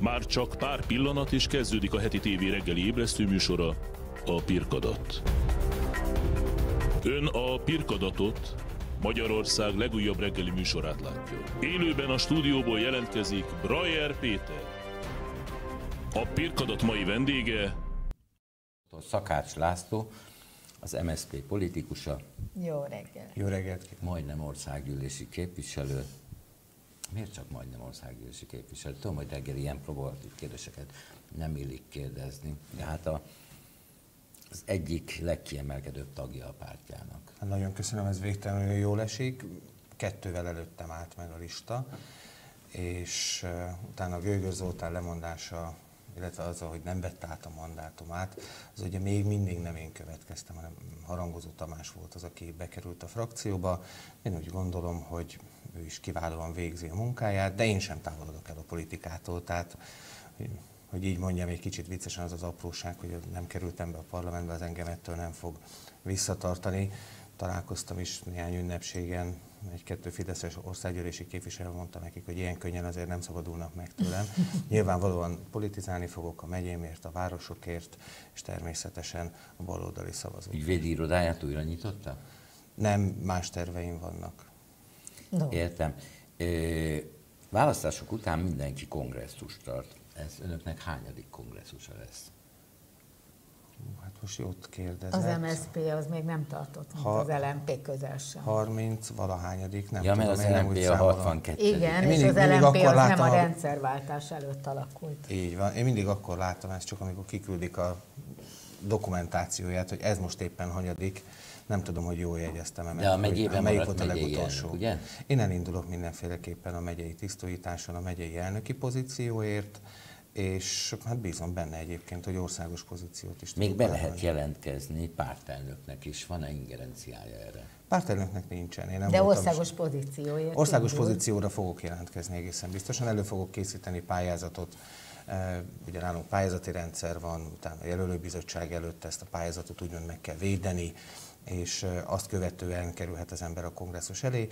Már csak pár pillanat és kezdődik a heti tévé reggeli ébresztő műsora, a Pirkadat. Ön a Pirkadatot, Magyarország legújabb reggeli műsorát látja. Élőben a stúdióból jelentkezik Brajer Péter. A Pirkadat mai vendége Szakács László, az MSZP politikusa, Jó reggel. Jó reggelt! majdnem országgyűlési képviselő. Miért csak majdnem országgyűlési képviselő? Tudom, hogy reggel ilyen provokatív kérdéseket nem illik kérdezni, de hát a, az egyik legkiemelkedőbb tagja a pártjának. Hát nagyon köszönöm, ez végtelenül jól esik. Kettővel előttem állt meg a lista, és uh, utána Gőgör Zoltán lemondása, illetve az, hogy nem vette át a mandátumát, az ugye még mindig nem én következtem, hanem Harangozó Tamás volt az, aki bekerült a frakcióba. Én úgy gondolom, hogy ő is kiválóan végzi a munkáját, de én sem távolodok el a politikától, tehát hogy így mondjam, egy kicsit viccesen az az apróság, hogy nem kerültem be a parlamentbe, az engem ettől nem fog visszatartani. Találkoztam is néhány ünnepségen, egy-kettő Fideszes országgyűlési képviselő mondta nekik, hogy ilyen könnyen azért nem szabadulnak meg tőlem. Nyilvánvalóan politizálni fogok a megyémért, a városokért, és természetesen a baloldali szavazók. Ügyvédi irodáját újra nyitotta? Nem más terveim vannak. No. Értem. Ö, választások után mindenki kongresszust tart. Ez önöknek hányadik kongresszusa lesz? Most jót kérdezett. Az MSZP az még nem tartott, mint Ha- az LMP közel sem. 30 valahányadik, nem ja, mert tudom, az én nem úgy a számolom. 62. Igen, Én és mindig- az mindig LMP akkor az nem láttam a a- rendszerváltás előtt alakult. Így van. Én mindig akkor látom ezt, csak amikor kiküldik a dokumentációját, hogy ez most éppen hanyadik, nem tudom, hogy jól jegyeztem-e meg, De a megyében melyik volt a legutolsó. elnök, ugye? Én elindulok mindenféleképpen a megyei tisztújításon, a megyei elnöki pozícióért, és hát bízom benne egyébként, hogy országos pozíciót is Még be lehet vállalni. jelentkezni pártelnöknek is. Van-e ingerenciája erre? Pártelnöknek nincsen. Én nem De országos pozícióért. Országos indul. pozícióra fogok jelentkezni egészen biztosan. Elő fogok készíteni pályázatot. Eh, Ugye nálunk pályázati rendszer van, utána a jelölőbizottság előtt ezt a pályázatot úgymond meg kell védeni, és azt követően kerülhet az ember a kongresszus elé.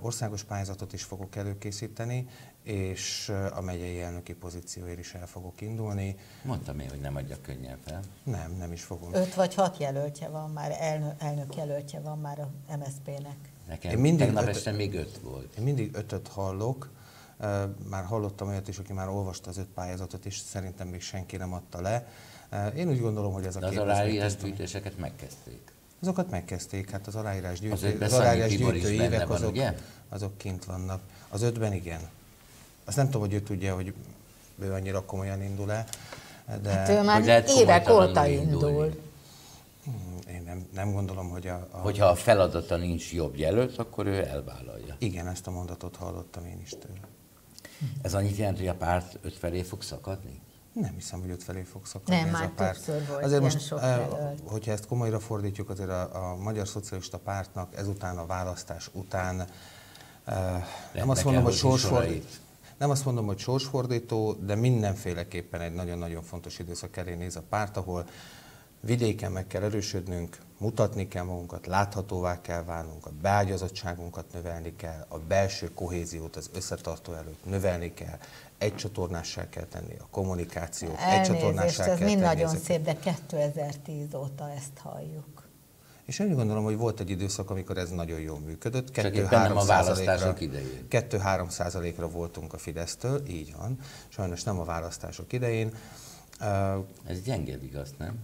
Országos pályázatot is fogok előkészíteni, és a megyei elnöki pozícióért is el fogok indulni. Mondtam én, hogy nem adja könnyen fel. Nem, nem is fogom. Öt vagy hat jelöltje van már, elnök, elnök jelöltje van már a MSZP-nek. Nekem Én mindig tegnap öt- este még öt volt. Én mindig ötöt hallok, már hallottam olyat is, aki már olvasta az öt pályázatot, és szerintem még senki nem adta le. Én úgy gondolom, hogy ez a De az aláírás gyűjtéseket megkezdték. Azokat megkezdték, hát az aláírás gyűjtő, az aláírás gyűjtő évek, van, azok, ugye? azok kint vannak. Az ötben igen. Azt nem tudom, hogy ő tudja, hogy ő annyira komolyan indul-e, de Hát ő már évek óta indulni. indul. Hmm, én nem, nem gondolom, hogy a, a... Hogyha a feladata nincs jobb jelölt, akkor ő elvállalja. Igen, ezt a mondatot hallottam én is tőle. Ez annyit jelent, hogy a párt öt felé fog szakadni? Nem hiszem, hogy öt felé fog szakadni Nem, ez már a párt. volt azért most, sok eh, jelölt. hogyha ezt komolyra fordítjuk, azért a, a Magyar Szocialista Pártnak ezután a választás után eh, nem azt mondom, hogy sorsfordító, nem azt mondom, hogy sorsfordító, de mindenféleképpen egy nagyon-nagyon fontos időszak elé néz a párt, ahol vidéken meg kell erősödnünk, mutatni kell magunkat, láthatóvá kell válnunk, a beágyazottságunkat növelni kell, a belső kohéziót az összetartó előtt növelni kell, egy csatornássá kell tenni a kommunikációt, egy Elnézést, csatornássá ez kell mind tenni nagyon ezeket. szép, de 2010 óta ezt halljuk. És én úgy gondolom, hogy volt egy időszak, amikor ez nagyon jól működött. Csak éppen nem a 2-3 választások százalékra- idején. 2-3 százalékra voltunk a Fidesztől, így van. Sajnos nem a választások idején. Ez gyenge igaz, nem?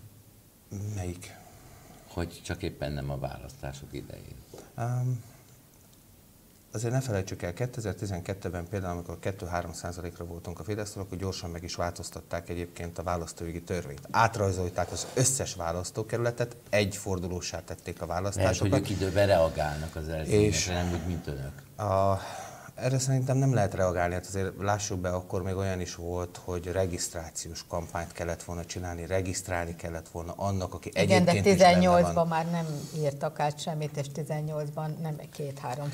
Melyik? Hogy csak éppen nem a választások idején. Um, azért ne felejtsük el, 2012-ben például, amikor 2-3 százalékra voltunk a Fidesztől, akkor gyorsan meg is változtatták egyébként a választójogi törvényt. Átrajzolták az összes választókerületet, egy fordulósá tették a Lehet, hogy választásokat. ők időben reagálnak az eredményekre, nem úgy, mint önök. A, erre szerintem nem lehet reagálni, hát azért lássuk be, akkor még olyan is volt, hogy regisztrációs kampányt kellett volna csinálni, regisztrálni kellett volna annak, aki Igen, de egyébként is benne van. 18-ban már nem írtak át semmit, és 18-ban nem 2-3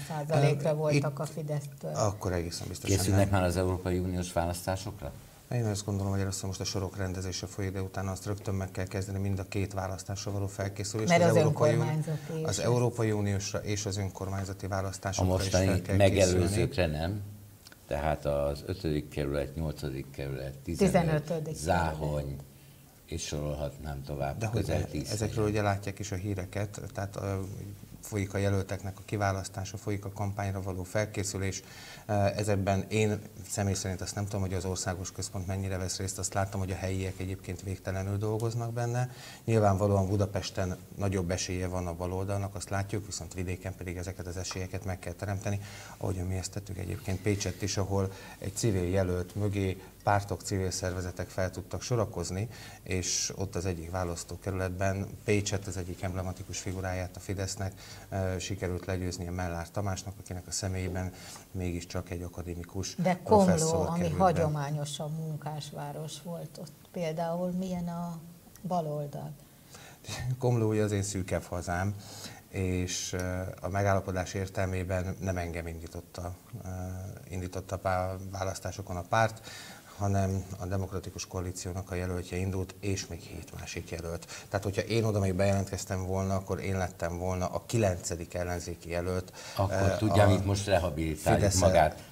százalékra voltak itt- a Fidesztől. Akkor egészen biztosan Készülnek nem. már az Európai Uniós választásokra? Én azt gondolom, hogy először most a sorok rendezése folyik, de utána azt rögtön meg kell kezdeni mind a két választásra való felkészülést. Mert az Európai Unió- is Az. Európai Uniósra és az önkormányzati A választásokra is mostani fel kell készülni. megelőzőkre nem? Tehát az 5. kerület, 8. kerület, 15. 15. Záhony, és sorolhatnám tovább. De hogy közel 10 ezekről ugye látják is a híreket, tehát folyik a jelölteknek a kiválasztása, folyik a kampányra való felkészülés. Ezekben én személy szerint azt nem tudom, hogy az országos központ mennyire vesz részt, azt látom, hogy a helyiek egyébként végtelenül dolgoznak benne. Nyilvánvalóan Budapesten nagyobb esélye van a baloldalnak, azt látjuk, viszont vidéken pedig ezeket az esélyeket meg kell teremteni, ahogyan mi ezt tettük egyébként Pécsett is, ahol egy civil jelölt mögé pártok, civil szervezetek fel tudtak sorakozni, és ott az egyik választókerületben Pécset, az egyik emblematikus figuráját a Fidesznek sikerült legyőznie Mellár Tamásnak, akinek a személyében mégiscsak egy akadémikus De Komló, ami hagyományosabb munkásváros volt ott, például milyen a baloldal? Komló ugye az én szűkebb hazám, és a megállapodás értelmében nem engem indította, indította a választásokon a párt, hanem a Demokratikus Koalíciónak a jelöltje indult, és még hét másik jelölt. Tehát, hogyha én oda még bejelentkeztem volna, akkor én lettem volna a kilencedik ellenzéki jelölt. Akkor eh, tudja, a mit most rehabilitáljuk Fidesz-el. magát.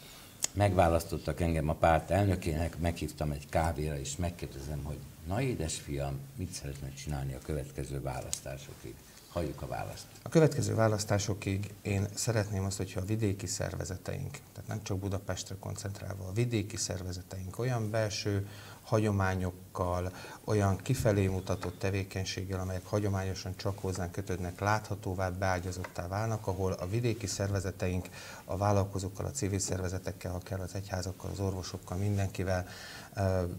Megválasztottak engem a párt elnökének, meghívtam egy kávéra, és megkérdezem, hogy na édesfiam, mit szeretne csinálni a következő választásokig? Halljuk a választ. A következő választásokig én szeretném azt, hogyha a vidéki szervezeteink, tehát nem csak Budapestre koncentrálva, a vidéki szervezeteink olyan belső hagyományokkal, olyan kifelé mutatott tevékenységgel, amelyek hagyományosan csak hozzánk kötődnek, láthatóvá, beágyazottá válnak, ahol a vidéki szervezeteink a vállalkozókkal, a civil szervezetekkel, ha kell az egyházakkal, az orvosokkal, mindenkivel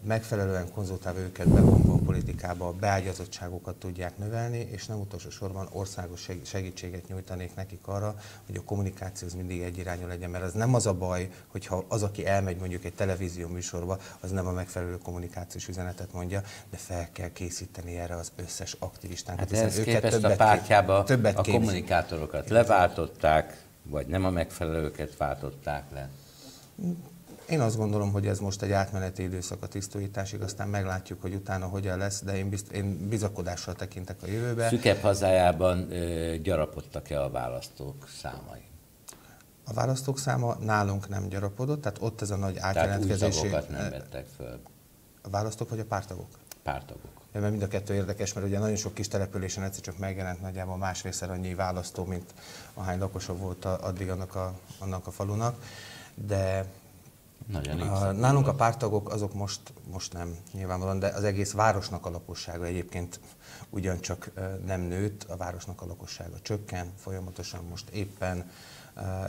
megfelelően konzultálva őket bevonva a politikába, a beágyazottságokat tudják növelni, és nem utolsó sorban országos seg- segítséget nyújtanék nekik arra, hogy a kommunikáció az mindig egyirányú legyen, mert az nem az a baj, hogyha az, aki elmegy mondjuk egy televízió műsorba, az nem a megfelelő kommunikációs üzenetet mondja, de fel kell készíteni erre az összes aktivistánkat. Hát ehhez őket képest a többet pártjába kép- többet a képzik. kommunikátorokat leváltották, vagy nem a megfelelőket váltották le. Én azt gondolom, hogy ez most egy átmeneti időszak a tisztújításig, aztán meglátjuk, hogy utána hogyan lesz, de én, bizt, én bizakodással tekintek a jövőbe. Szükebb hazájában ö, gyarapodtak-e a választók számai? A választók száma nálunk nem gyarapodott, tehát ott ez a nagy Tehát átjelentkezési... tagokat nem vettek föl, A választók vagy a pártagok? pártagok. Mert mind a kettő érdekes, mert ugye nagyon sok kis településen egyszer csak megjelent nagyjából másfélszer annyi választó, mint ahány lakosa volt addig annak a, annak a falunak. De Nagyon a, nálunk a pártagok azok most, most nem nyilvánvalóan, de az egész városnak a lakossága egyébként ugyancsak nem nőtt, a városnak a lakossága csökken, folyamatosan most éppen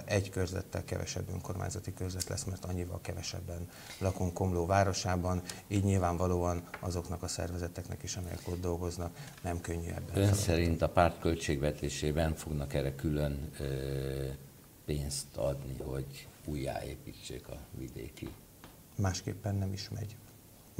egy körzettel kevesebb önkormányzati körzet lesz, mert annyival kevesebben lakunk Komló városában, így nyilvánvalóan azoknak a szervezeteknek is, amelyek ott dolgoznak, nem könnyű ebben. Ön feladat. szerint a párt költségvetésében fognak erre külön ö, pénzt adni, hogy újjáépítsék a vidéki másképpen nem is megy.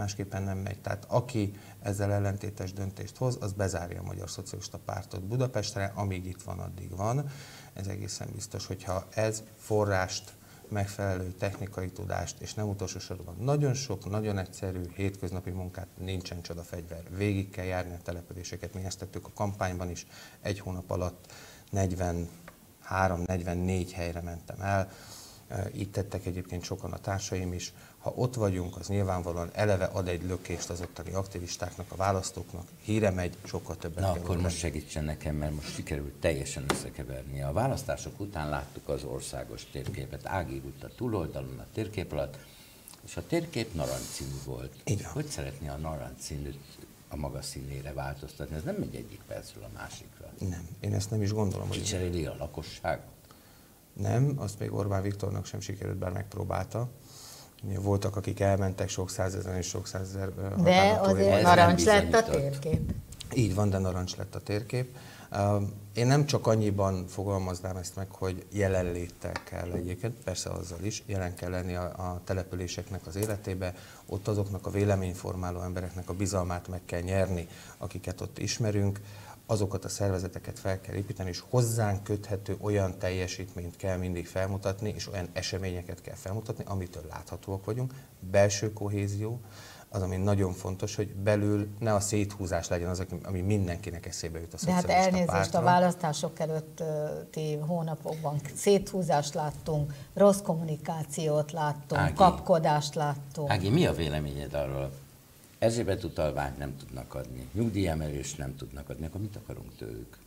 Másképpen nem megy. Tehát aki ezzel ellentétes döntést hoz, az bezárja a Magyar Szocialista Pártot Budapestre, amíg itt van, addig van. Ez egészen biztos, hogyha ez forrást, megfelelő technikai tudást, és nem utolsó sorban nagyon sok, nagyon egyszerű hétköznapi munkát, nincsen csoda fegyver. Végig kell járni a településeket, mi ezt tettük a kampányban is, egy hónap alatt 43-44 helyre mentem el, így tettek egyébként sokan a társaim is. Ha ott vagyunk, az nyilvánvalóan eleve ad egy lökést az ottani aktivistáknak, a választóknak, híre megy, sokkal többet Na kell akkor most segítsen nekem, mert most sikerült teljesen összekeverni. A választások után láttuk az országos térképet. Út a túloldalon a térkép alatt, és a térkép narancsszínű volt. Van. Hogy szeretné a narancsszínűt a maga színére változtatni? Ez nem megy egyik percről a másikra. Nem, én ezt nem is gondolom, hogy Kicseréli a lakosságot? Nem, azt még Orbán Viktornak sem sikerült, bár megpróbálta. Voltak, akik elmentek sok százezer és sok százezer De azért narancs lett a térkép. Így van, de narancs lett a térkép. Én nem csak annyiban fogalmaznám ezt meg, hogy jelenléttel kell egyébként, persze azzal is, jelen kell lenni a, a településeknek az életébe, ott azoknak a véleményformáló embereknek a bizalmát meg kell nyerni, akiket ott ismerünk, azokat a szervezeteket fel kell építeni, és hozzánk köthető olyan teljesítményt kell mindig felmutatni, és olyan eseményeket kell felmutatni, amitől láthatóak vagyunk, belső kohézió, az, ami nagyon fontos, hogy belül ne a széthúzás legyen az, ami mindenkinek eszébe jut a De hát szocialista elnézést pártról. a választások előtti hónapokban széthúzást láttunk, rossz kommunikációt láttunk, Ági. kapkodást láttunk. Ági, mi a véleményed arról? Erzsébet utalványt nem tudnak adni, nyugdíjemelést nem tudnak adni, akkor mit akarunk tőlük?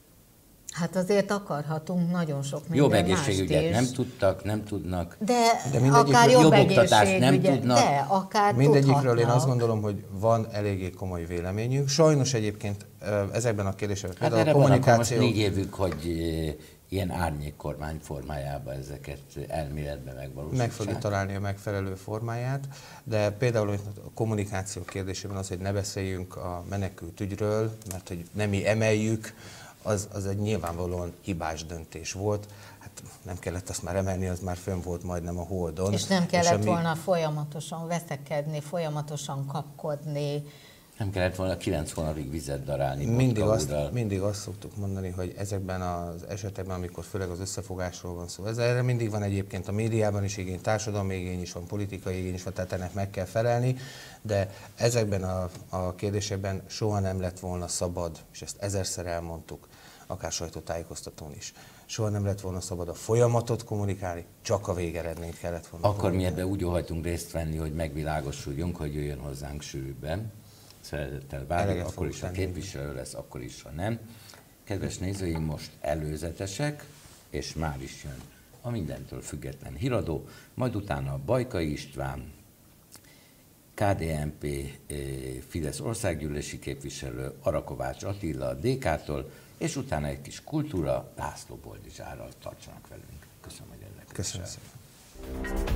Hát azért akarhatunk nagyon sok minden Jobb egészségügyet nem tudtak, nem tudnak. De, De akár jobb, jobb oktatást nem tudnak. De, akár Mindegyikről én tudhatnak. azt gondolom, hogy van eléggé komoly véleményünk. Sajnos egyébként ezekben a kérdésekben, Hát például erre a van akkor most kommunikáció... négy évük, hogy ilyen árnyék kormány formájában ezeket elméletben megvalósítsák. meg fogja találni a megfelelő formáját, de például itt a kommunikáció kérdésében az, hogy ne beszéljünk a menekült ügyről, mert hogy nem mi emeljük, az, az egy nyilvánvalóan hibás döntés volt. Hát nem kellett azt már emelni, az már fönn volt majdnem a holdon. És nem kellett ami- volna folyamatosan veszekedni, folyamatosan kapkodni. Nem kellett volna kilenc hónapig vizet darálni. Mindig azt, úrral. mindig azt szoktuk mondani, hogy ezekben az esetekben, amikor főleg az összefogásról van szó, ez erre mindig van egyébként a médiában is igény, társadalmi igény is van, politikai igény is van, tehát ennek meg kell felelni, de ezekben a, a kérdésekben soha nem lett volna szabad, és ezt ezerszer elmondtuk, akár sajtótájékoztatón is, soha nem lett volna szabad a folyamatot kommunikálni, csak a végeredményt kellett volna Akkor mi kommunikálni. ebbe úgy óhajtunk részt venni, hogy megvilágosuljunk, hogy jöjjön hozzánk sűrűbben. Szeretettel várjuk, akkor is, ha képviselő lesz, akkor is, ha nem. Kedves nézőim, most előzetesek, és már is jön a mindentől független híradó, majd utána Bajkai István, KDNP eh, Fidesz országgyűlési képviselő, Arakovács Attila a DK-tól, és utána egy kis kultúra László Boldizsárral tartsanak velünk. Köszönöm, hogy rendelkezésre Köszönöm szépen.